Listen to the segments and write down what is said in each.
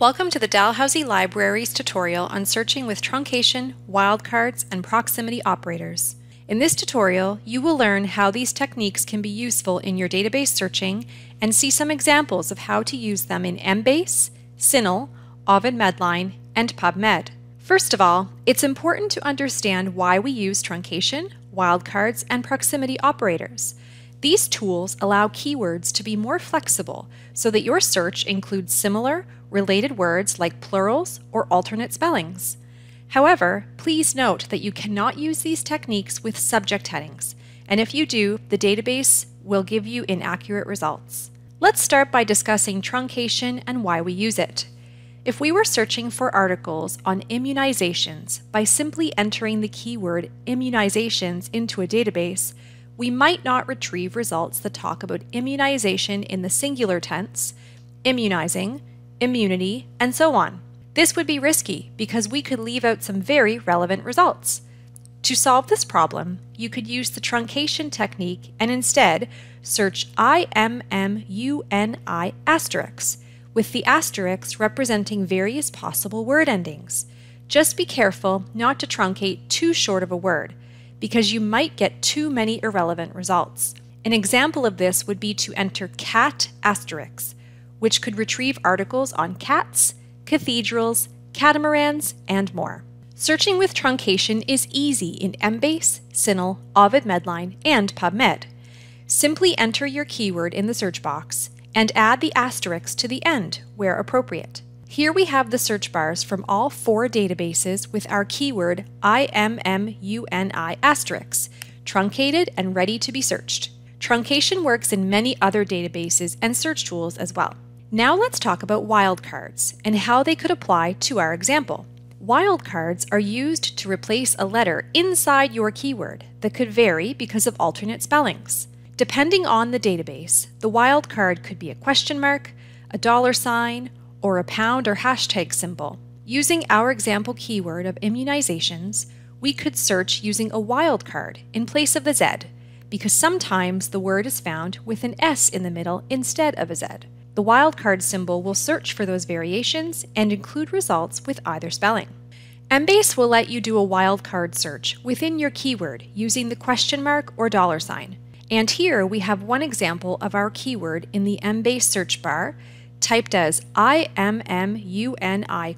Welcome to the Dalhousie Libraries tutorial on searching with truncation, wildcards, and proximity operators. In this tutorial, you will learn how these techniques can be useful in your database searching and see some examples of how to use them in Embase, CINAHL, Ovid Medline, and PubMed. First of all, it's important to understand why we use truncation, wildcards, and proximity operators. These tools allow keywords to be more flexible so that your search includes similar, related words like plurals or alternate spellings. However, please note that you cannot use these techniques with subject headings, and if you do, the database will give you inaccurate results. Let's start by discussing truncation and why we use it. If we were searching for articles on immunizations by simply entering the keyword immunizations into a database, we might not retrieve results that talk about immunization in the singular tense, immunizing, immunity, and so on. This would be risky because we could leave out some very relevant results. To solve this problem, you could use the truncation technique and instead search IMMUNI asterisks, with the asterisks representing various possible word endings. Just be careful not to truncate too short of a word, because you might get too many irrelevant results. An example of this would be to enter cat asterisks, which could retrieve articles on cats, cathedrals, catamarans, and more. Searching with truncation is easy in Embase, CINAHL, Ovid Medline, and PubMed. Simply enter your keyword in the search box and add the asterisk to the end where appropriate. Here we have the search bars from all four databases with our keyword IMMUNI asterisk, truncated and ready to be searched. Truncation works in many other databases and search tools as well. Now let's talk about wildcards and how they could apply to our example. Wildcards are used to replace a letter inside your keyword that could vary because of alternate spellings. Depending on the database, the wildcard could be a question mark, a dollar sign, or a pound or hashtag symbol. Using our example keyword of immunizations, we could search using a wildcard in place of the Z, because sometimes the word is found with an S in the middle instead of a Z. The wildcard symbol will search for those variations and include results with either spelling. Embase will let you do a wildcard search within your keyword using the question mark or dollar sign. And here we have one example of our keyword in the Embase search bar typed as I-M-M-U-N-I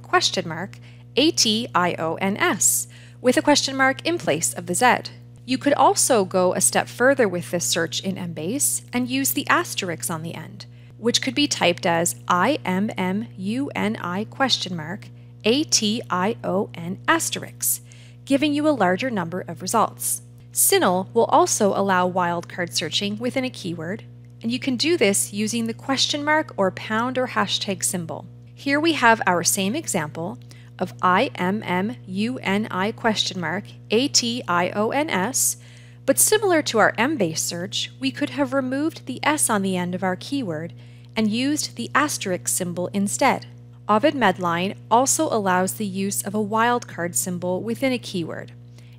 question mark A-T-I-O-N-S with a question mark in place of the Z. You could also go a step further with this search in Embase and use the asterisk on the end, which could be typed as I-M-M-U-N-I question mark A-T-I-O-N asterisk, giving you a larger number of results. CINAHL will also allow wildcard searching within a keyword and you can do this using the question mark or pound or hashtag symbol. Here we have our same example of IMMUNI question mark ATIONS, but similar to our Embase search, we could have removed the S on the end of our keyword and used the asterisk symbol instead. Ovid Medline also allows the use of a wildcard symbol within a keyword.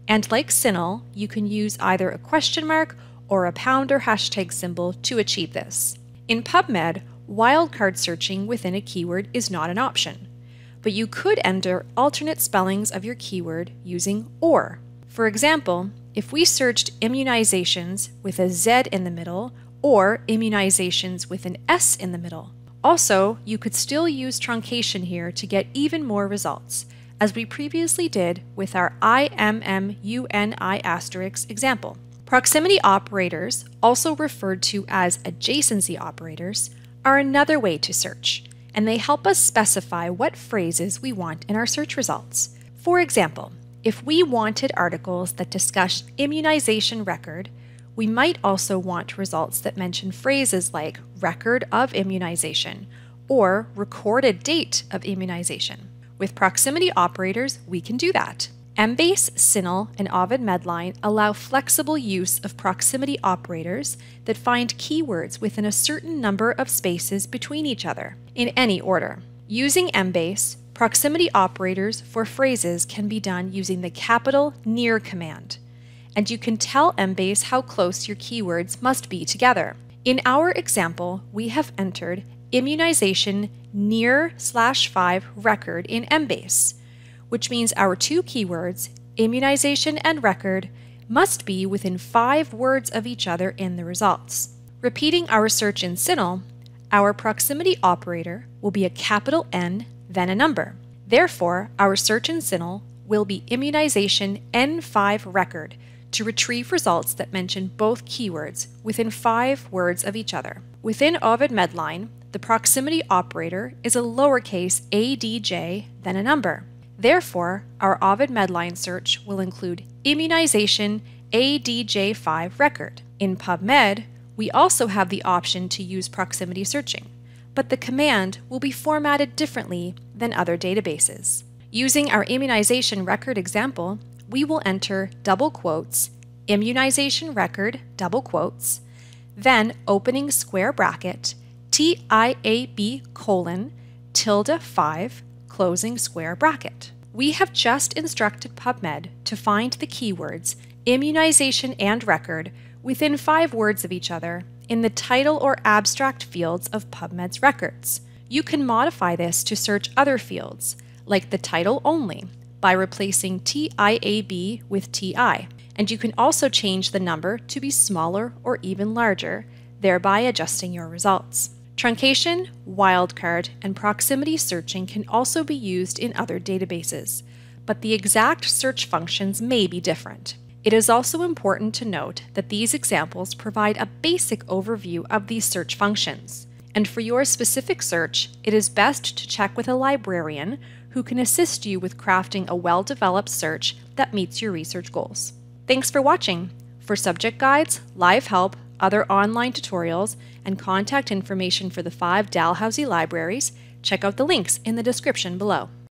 And like CINAHL, you can use either a question mark or a pound or hashtag symbol to achieve this. In PubMed, wildcard searching within a keyword is not an option, but you could enter alternate spellings of your keyword using OR. For example, if we searched immunizations with a Z in the middle or immunizations with an S in the middle. Also, you could still use truncation here to get even more results, as we previously did with our IMMUNI asterisk example. Proximity operators, also referred to as adjacency operators, are another way to search, and they help us specify what phrases we want in our search results. For example, if we wanted articles that discuss immunization record, we might also want results that mention phrases like record of immunization or recorded date of immunization. With proximity operators, we can do that. Embase, CINAHL, and Ovid Medline allow flexible use of proximity operators that find keywords within a certain number of spaces between each other, in any order. Using Embase, proximity operators for phrases can be done using the capital near command, and you can tell Embase how close your keywords must be together. In our example, we have entered immunization near slash 5 record in Embase, which means our two keywords, immunization and record, must be within five words of each other in the results. Repeating our search in CINAHL, our proximity operator will be a capital N, then a number. Therefore, our search in CINAHL will be immunization N5 record to retrieve results that mention both keywords within five words of each other. Within Ovid Medline, the proximity operator is a lowercase adj, then a number. Therefore, our Ovid Medline search will include immunization ADJ5 record. In PubMed, we also have the option to use proximity searching, but the command will be formatted differently than other databases. Using our immunization record example, we will enter double quotes, immunization record, double quotes, then opening square bracket, TIAB colon, tilde 5, closing square bracket. We have just instructed PubMed to find the keywords immunization and record within five words of each other in the title or abstract fields of PubMed's records. You can modify this to search other fields, like the title only, by replacing TIAB with TI, and you can also change the number to be smaller or even larger, thereby adjusting your results. Truncation, wildcard, and proximity searching can also be used in other databases, but the exact search functions may be different. It is also important to note that these examples provide a basic overview of these search functions, and for your specific search, it is best to check with a librarian who can assist you with crafting a well-developed search that meets your research goals. Thanks for watching! For subject guides, live help, other online tutorials, and contact information for the five Dalhousie libraries, check out the links in the description below.